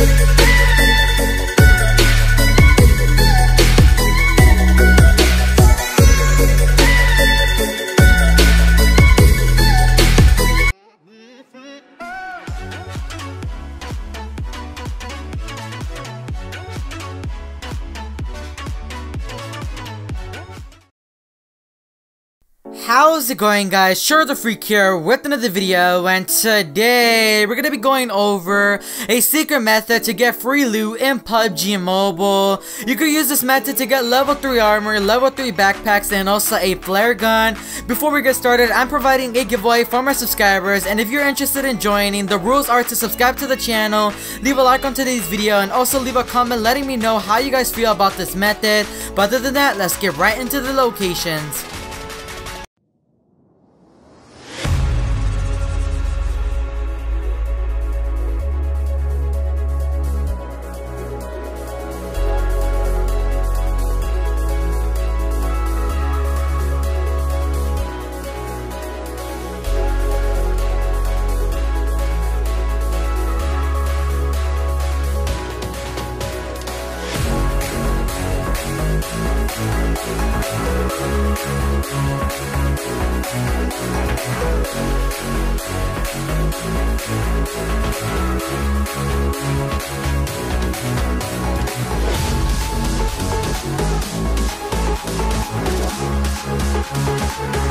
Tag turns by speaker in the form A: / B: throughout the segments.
A: Thank How's it going guys? Charizard Freak here with another video and today we're gonna be going over a secret method to get free loot in PUBG Mobile. You could use this method to get level 3 armor, level 3 backpacks, and also a flare gun. Before we get started, I'm providing a giveaway for my subscribers and if you're interested in joining, the rules are to subscribe to the channel, leave a like on today's video, and also leave a comment letting me know how you guys feel about this method. But other than that, let's get right into the locations.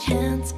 B: Chance.